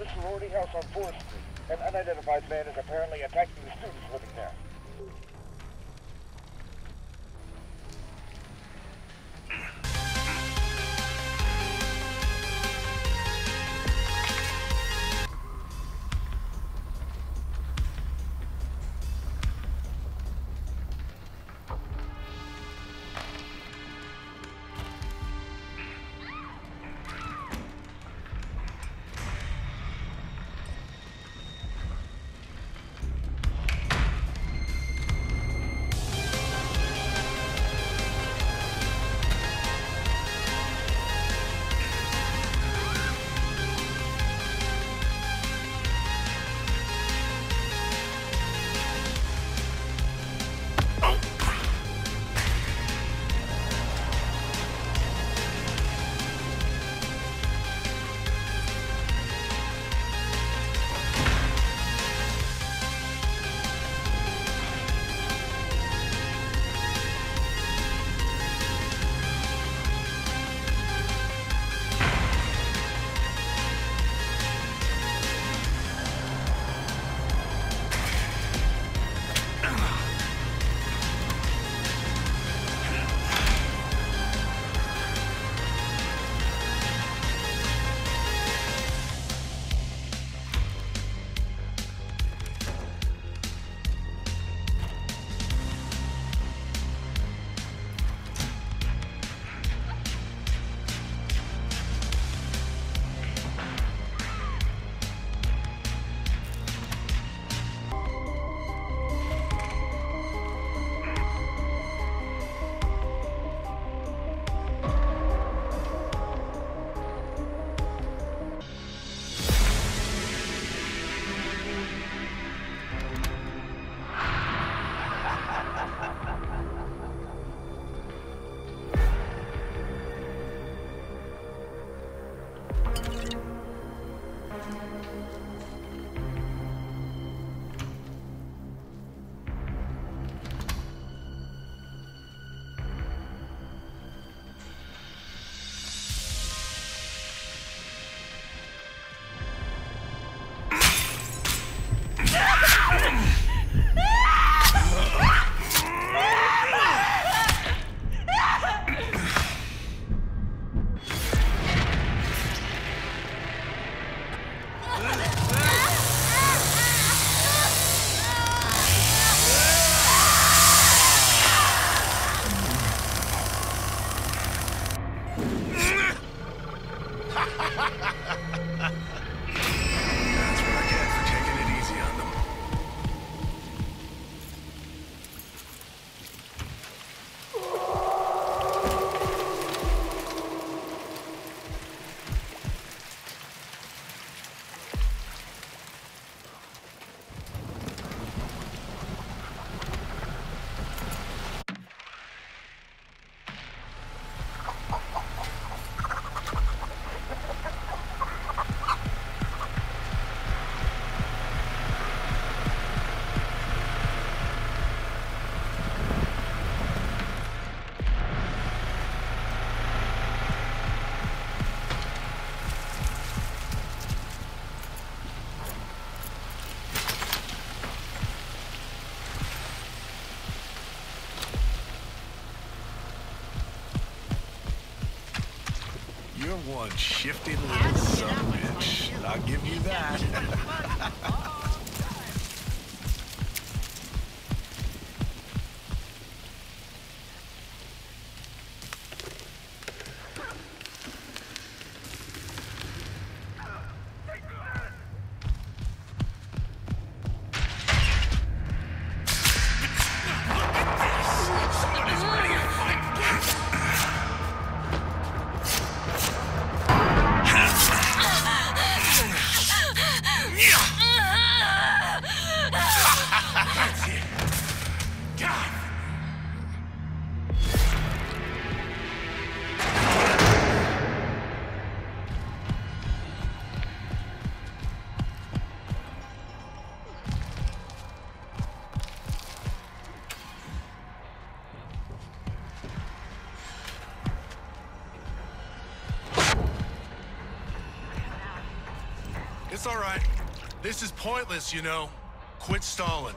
The sorority house on 4th Street. An unidentified man is apparently attacking the students living there. One shifty little son bitch. I'll give you that. It's all right. This is pointless, you know. Quit stalling.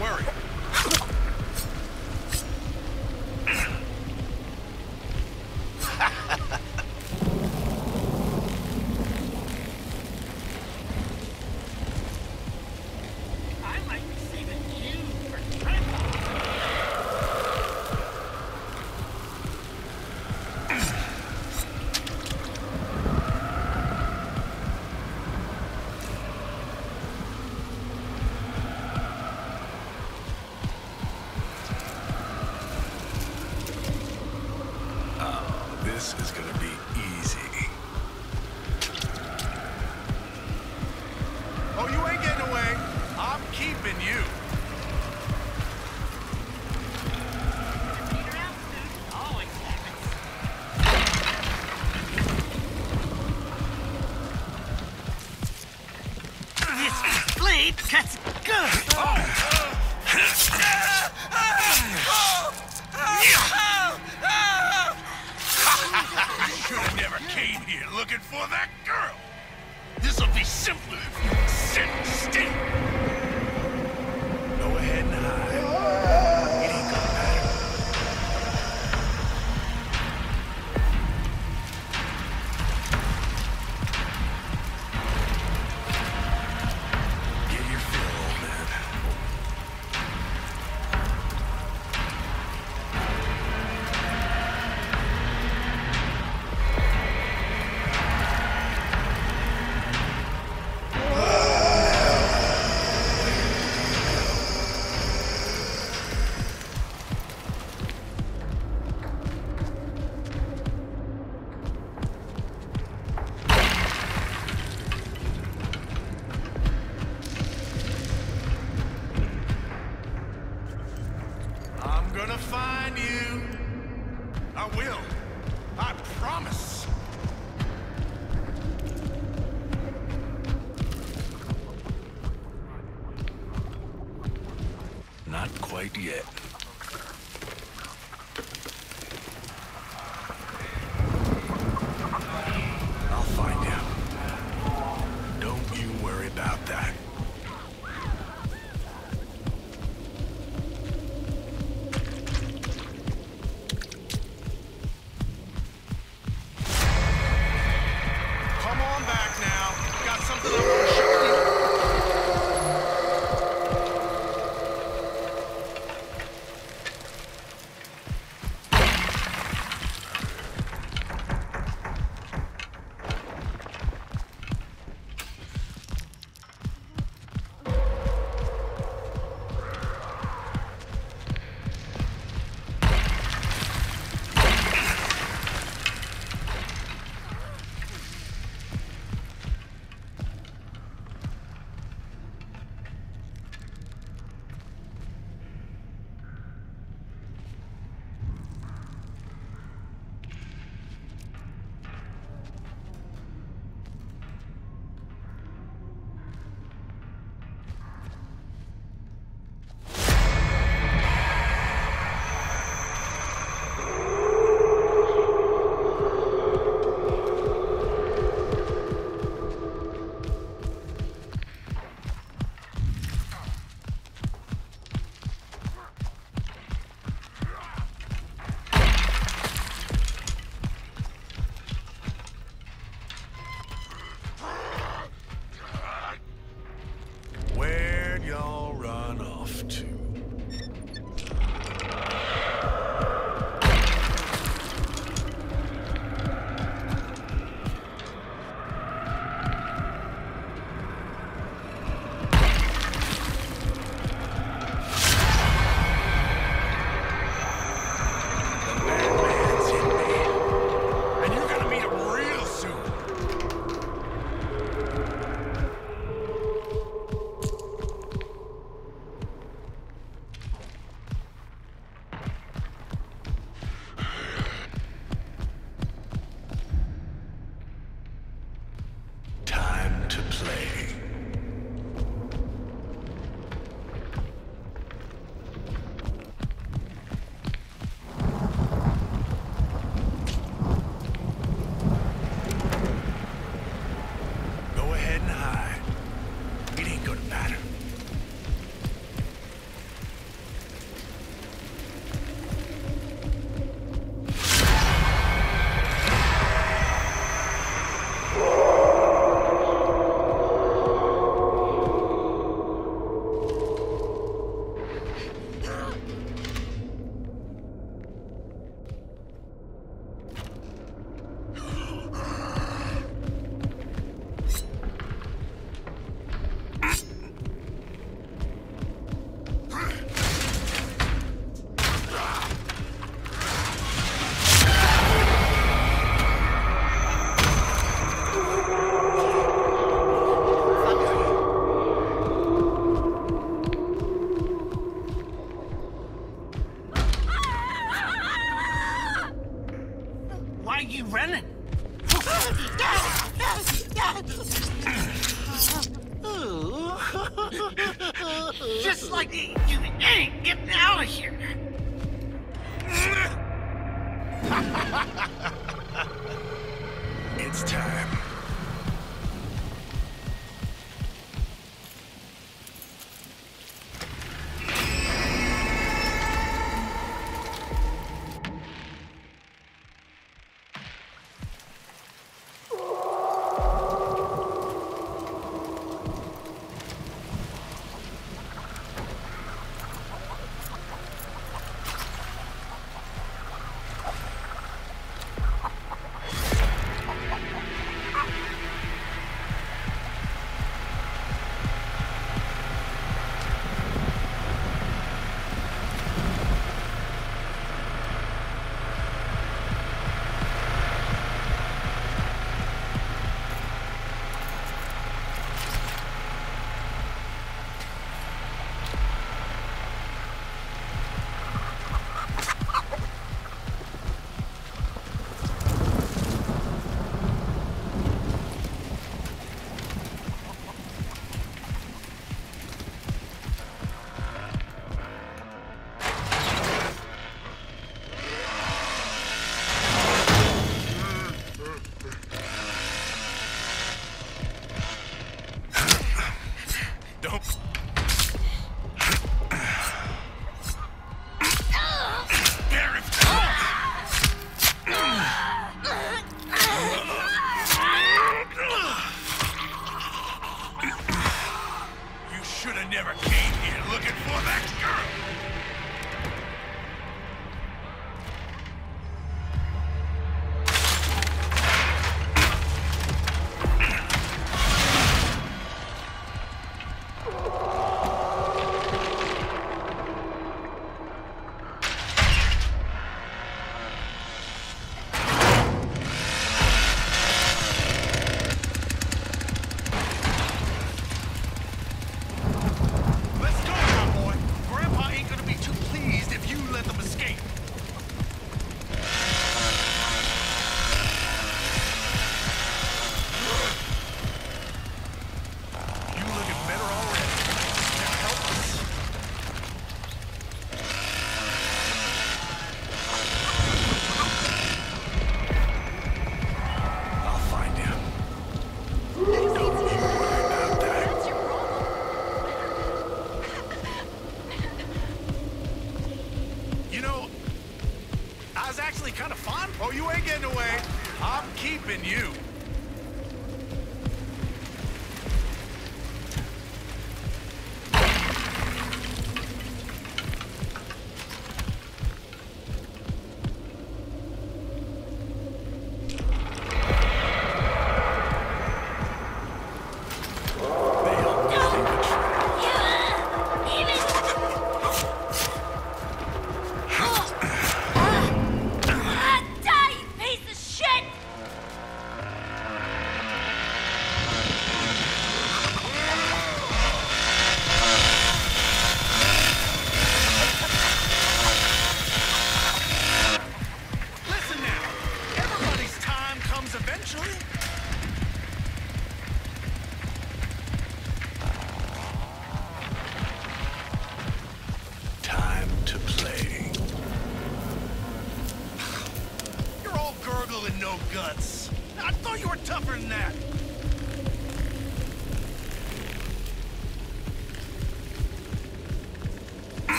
worry.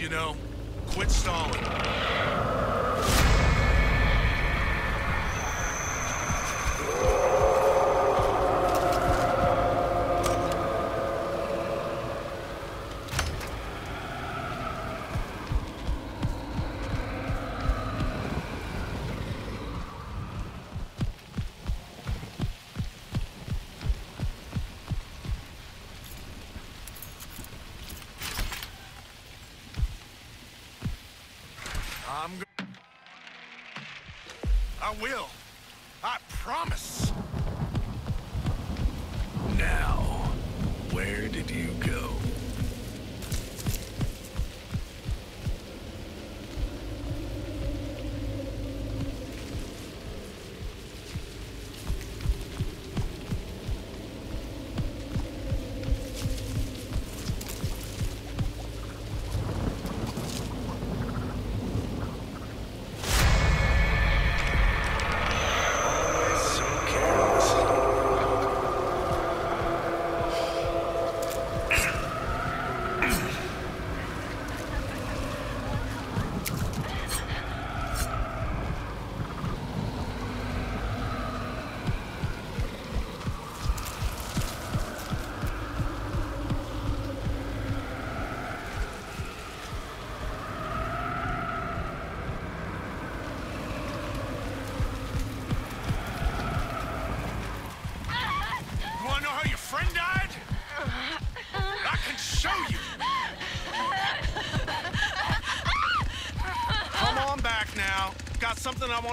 You know.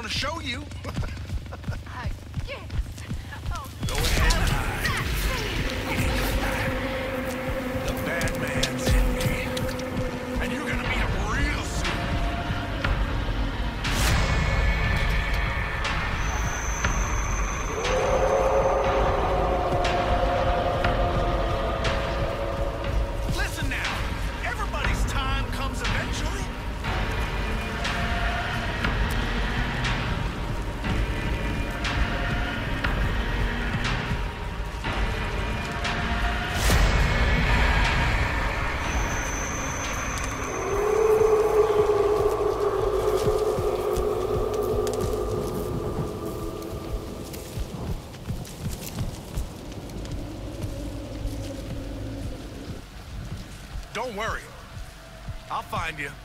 To show you. I'll you.